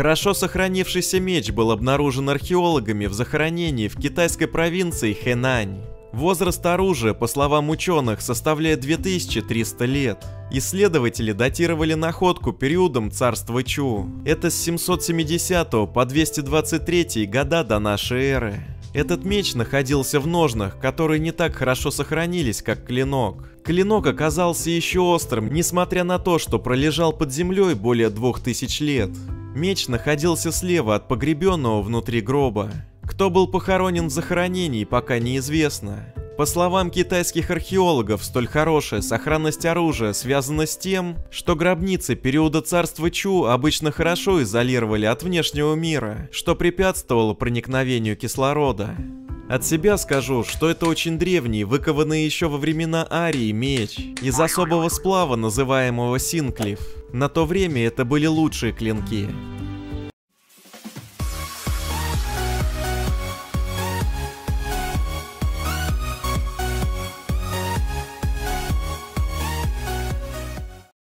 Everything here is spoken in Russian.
Хорошо сохранившийся меч был обнаружен археологами в захоронении в китайской провинции Хэнань. Возраст оружия, по словам ученых, составляет 2300 лет. Исследователи датировали находку периодом царства Чу. Это с 770 по 223 года до нашей эры. Этот меч находился в ножнах, которые не так хорошо сохранились, как клинок. Клинок оказался еще острым, несмотря на то, что пролежал под землей более двух тысяч лет. Меч находился слева от погребенного внутри гроба. Кто был похоронен в захоронении, пока неизвестно. По словам китайских археологов, столь хорошая сохранность оружия связана с тем, что гробницы периода царства Чу обычно хорошо изолировали от внешнего мира, что препятствовало проникновению кислорода. От себя скажу, что это очень древний, выкованный еще во времена Арии меч, из особого сплава, называемого Синклиф. На то время это были лучшие клинки.